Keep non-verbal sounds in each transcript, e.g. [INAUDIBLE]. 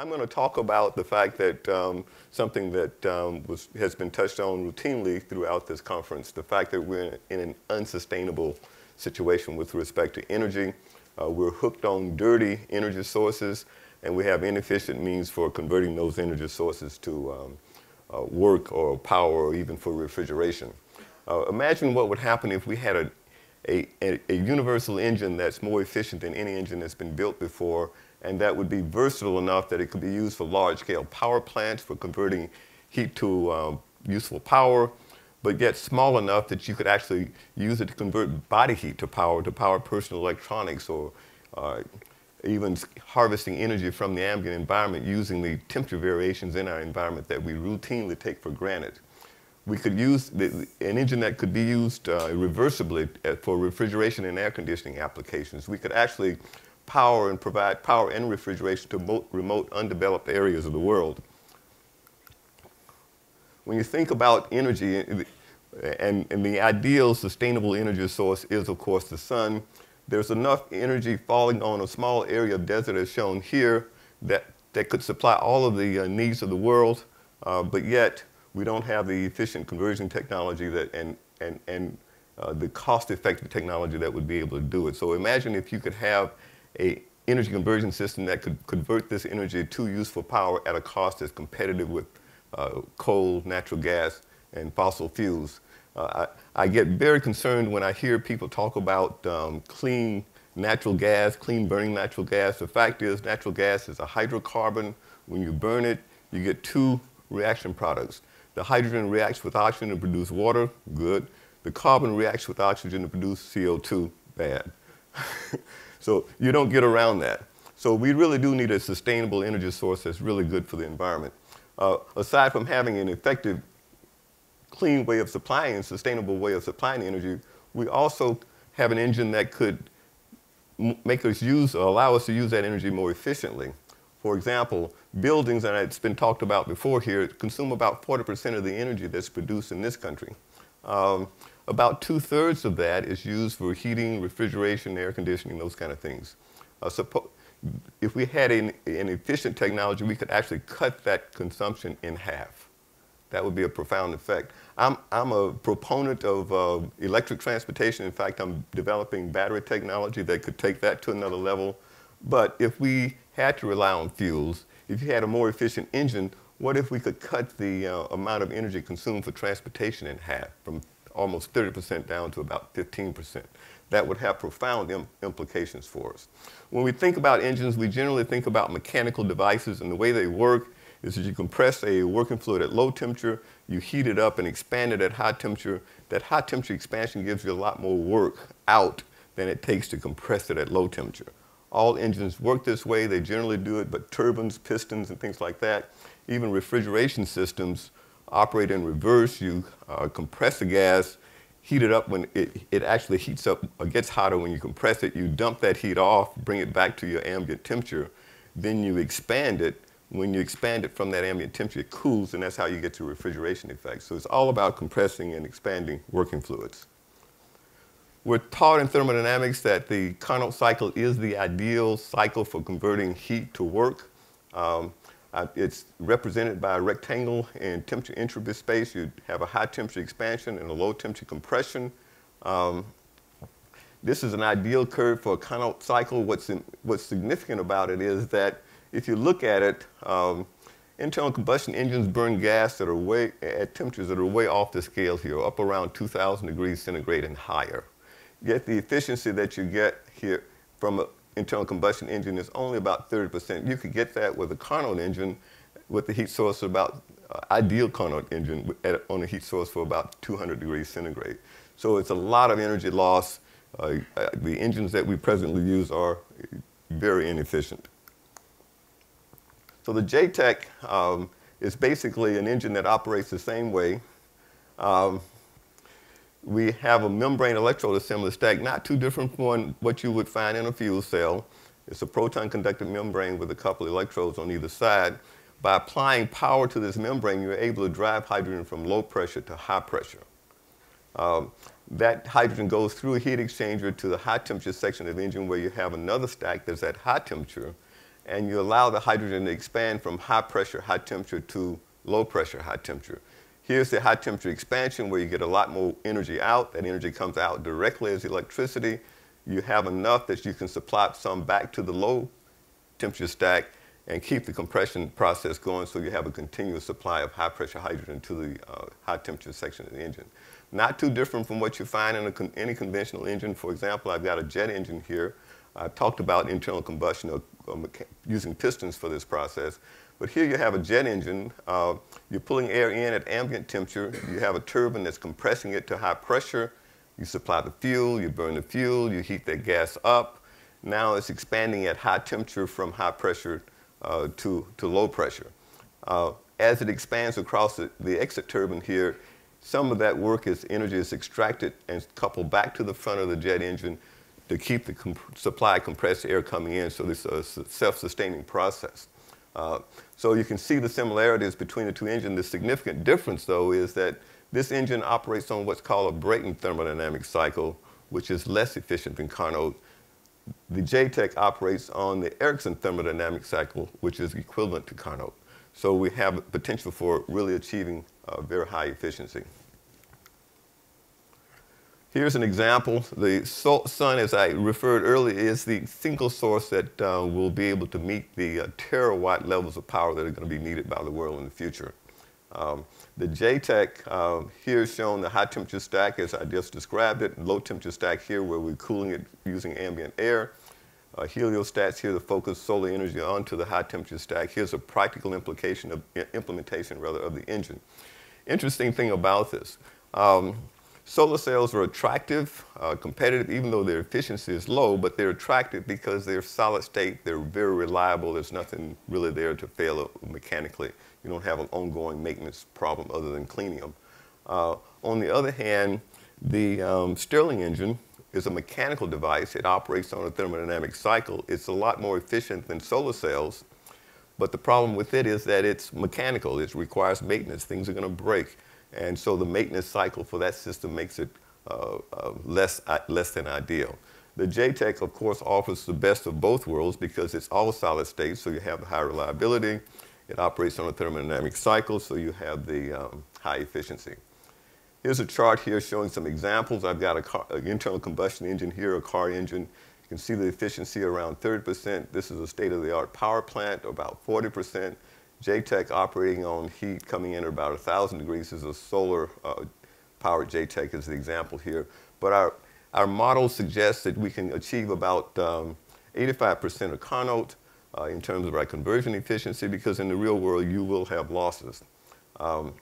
I'm going to talk about the fact that um, something that um, was, has been touched on routinely throughout this conference, the fact that we're in an unsustainable situation with respect to energy. Uh, we're hooked on dirty energy sources, and we have inefficient means for converting those energy sources to um, uh, work or power or even for refrigeration. Uh, imagine what would happen if we had a, a, a, universal engine that's more efficient than any engine that's been built before, and that would be versatile enough that it could be used for large-scale power plants for converting heat to um, useful power, but yet small enough that you could actually use it to convert body heat to power, to power personal electronics, or uh, even harvesting energy from the ambient environment using the temperature variations in our environment that we routinely take for granted we could use the, an engine that could be used uh, reversibly for refrigeration and air conditioning applications. We could actually power and provide power and refrigeration to remote undeveloped areas of the world. When you think about energy, and, and the ideal sustainable energy source is, of course, the sun, there's enough energy falling on a small area of desert as shown here that, that could supply all of the uh, needs of the world, uh, but yet we don't have the efficient conversion technology that, and, and, and uh, the cost-effective technology that would be able to do it. So imagine if you could have a energy conversion system that could convert this energy to useful power at a cost that's competitive with uh, coal, natural gas, and fossil fuels. Uh, I, I, get very concerned when I hear people talk about um, clean natural gas, clean burning natural gas. The fact is natural gas is a hydrocarbon. When you burn it, you get two reaction products. The hydrogen reacts with oxygen to produce water, good. The carbon reacts with oxygen to produce CO2, bad. [LAUGHS] so you don't get around that. So we really do need a sustainable energy source that's really good for the environment. Uh, aside from having an effective, clean way of supplying and sustainable way of supplying energy, we also have an engine that could make us use, or allow us to use that energy more efficiently. For example, buildings, and it's been talked about before here, consume about 40% of the energy that's produced in this country. Um, about two thirds of that is used for heating, refrigeration, air conditioning, those kind of things. Uh, if we had an, an, efficient technology, we could actually cut that consumption in half. That would be a profound effect. I'm, I'm a proponent of uh, electric transportation. In fact, I'm developing battery technology that could take that to another level. But if we had to rely on fuels, if you had a more efficient engine, what if we could cut the uh, amount of energy consumed for transportation in half, from almost 30% down to about 15%? That would have profound Im implications for us. When we think about engines, we generally think about mechanical devices, and the way they work is that you compress a working fluid at low temperature, you heat it up and expand it at high temperature. That high temperature expansion gives you a lot more work out than it takes to compress it at low temperature. All engines work this way. They generally do it, but turbines, pistons, and things like that, even refrigeration systems operate in reverse. You uh, compress the gas, heat it up when it, it actually heats up, or gets hotter when you compress it. You dump that heat off, bring it back to your ambient temperature. Then you expand it. When you expand it from that ambient temperature, it cools, and that's how you get to refrigeration effect. So it's all about compressing and expanding working fluids. We're taught in thermodynamics that the Carnot cycle is the ideal cycle for converting heat to work. Um, uh, it's represented by a rectangle in temperature entropy space. You have a high temperature expansion and a low temperature compression. Um, this is an ideal curve for a Carnot cycle. What's, in, what's significant about it is that if you look at it, um, internal combustion engines burn gas that are way, at temperatures that are way off the scale here, up around 2,000 degrees centigrade and higher yet the efficiency that you get here from an internal combustion engine is only about 30%. You could get that with a Carnot engine with the heat source about uh, ideal Carnot engine at, on a heat source for about 200 degrees centigrade. So it's a lot of energy loss. Uh, uh the engines that we presently use are very inefficient. So the JTEC um, is basically an engine that operates the same way. Um, we have a membrane electrode assembly stack, not too different from what you would find in a fuel cell. It's a proton conductive membrane with a couple electrodes on either side. By applying power to this membrane, you're able to drive hydrogen from low pressure to high pressure. Um, that hydrogen goes through a heat exchanger to the high temperature section of the engine where you have another stack that's at high temperature. and you allow the hydrogen to expand from high pressure, high temperature to low pressure, high temperature. Here's the high temperature expansion where you get a lot more energy out. That energy comes out directly as electricity. You have enough that you can supply some back to the low temperature stack and keep the compression process going so you have a continuous supply of high pressure hydrogen to the uh, high temperature section of the engine. Not too different from what you find in con any conventional engine. For example, I've got a jet engine here. I've talked about internal combustion or, or using pistons for this process. But here you have a jet engine. Uh, you're pulling air in at ambient temperature. You have a turbine that's compressing it to high pressure. You supply the fuel, you burn the fuel, you heat that gas up. Now it's expanding at high temperature from high pressure uh, to, to low pressure. Uh, as it expands across the, the exit turbine here, some of that work is energy is extracted and coupled back to the front of the jet engine to keep the comp supply compressed air coming in so this is a self-sustaining process. Uh, so you can see the similarities between the two engines. The significant difference, though, is that this engine operates on what's called a Brayton thermodynamic cycle, which is less efficient than Carnot. The JTEC operates on the Ericsson thermodynamic cycle, which is equivalent to Carnot. So we have potential for really achieving uh, very high efficiency. Here's an example. The sun, as I referred earlier, is the single source that uh, will be able to meet the uh, terawatt levels of power that are going to be needed by the world in the future. Um, the JTEC uh, here shown the high temperature stack as I just described it, low temperature stack here where we're cooling it using ambient air. Uh, heliostats here to focus solar energy onto the high temperature stack. Here's a practical implication of implementation rather of the engine. Interesting thing about this. Um, solar cells are attractive, uh, competitive, even though their efficiency is low, but they're attractive because they're solid state, they're very reliable, there's nothing really there to fail mechanically. You don't have an ongoing maintenance problem other than cleaning them. Uh, on the other hand, the um, Stirling engine is a mechanical device. It operates on a thermodynamic cycle. It's a lot more efficient than solar cells, but the problem with it is that it's mechanical. It requires maintenance. Things are going to break. And so the maintenance cycle for that system makes it uh, uh, less, uh, less than ideal. The JTEC, of course, offers the best of both worlds because it's all solid state, so you have the high reliability. It operates on a thermodynamic cycle, so you have the um, high efficiency. Here's a chart here showing some examples. I've got an internal combustion engine here, a car engine. You can see the efficiency around 30%. This is a state-of-the-art power plant, about 40%. JTEC operating on heat coming in at about 1,000 degrees is a solar uh, powered JTEC is the example here. But our, our model suggests that we can achieve about 85% um, of Carnot uh, in terms of our conversion efficiency because in the real world you will have losses. Um,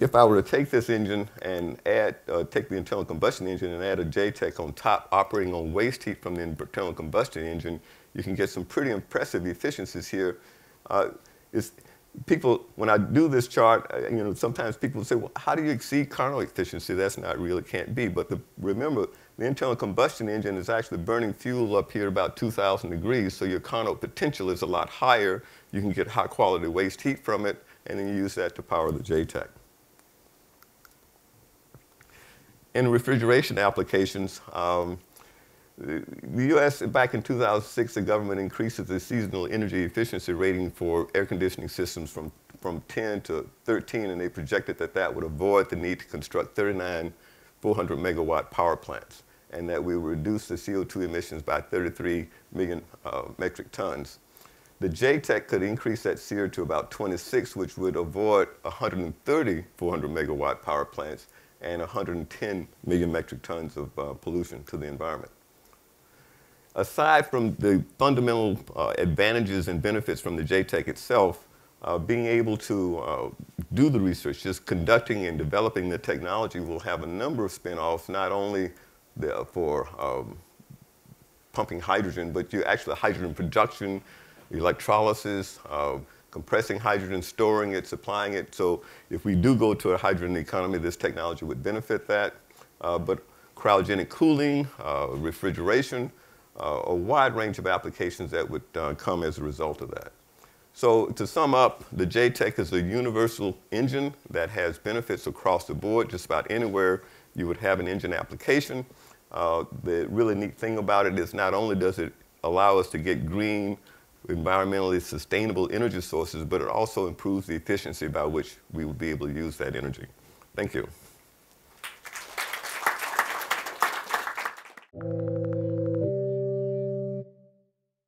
if I were to take this engine and add, uh, take the internal combustion engine and add a JTEC on top operating on waste heat from the internal combustion engine, you can get some pretty impressive efficiencies here. Uh, people, when I do this chart, uh, you know, sometimes people say, well, how do you exceed Carnot efficiency? That's not real, it can't be. But the, remember, the internal combustion engine is actually burning fuel up here about 2,000 degrees, so your Carnot potential is a lot higher. You can get high quality waste heat from it, and then you use that to power the JTEC. In refrigeration applications, um, the U.S. back in 2006, the government increases the seasonal energy efficiency rating for air conditioning systems from, from 10 to 13, and they projected that that would avoid the need to construct 39 400 megawatt power plants and that we would reduce the CO2 emissions by 33 million uh, metric tons. The JTEC could increase that SEER to about 26, which would avoid 130 400 megawatt power plants and 110 million metric tons of uh, pollution to the environment. Aside from the fundamental uh, advantages and benefits from the JTEC itself, uh, being able to uh, do the research, just conducting and developing the technology will have a number of spin-offs, not only the, for um, pumping hydrogen, but you actually hydrogen production, electrolysis, uh, compressing hydrogen, storing it, supplying it. So if we do go to a hydrogen economy, this technology would benefit that. Uh, but cryogenic cooling, uh, refrigeration, uh, a wide range of applications that would uh, come as a result of that. So to sum up, the JTEC is a universal engine that has benefits across the board, just about anywhere you would have an engine application. Uh, the really neat thing about it is not only does it allow us to get green, environmentally sustainable energy sources, but it also improves the efficiency by which we will be able to use that energy. Thank you.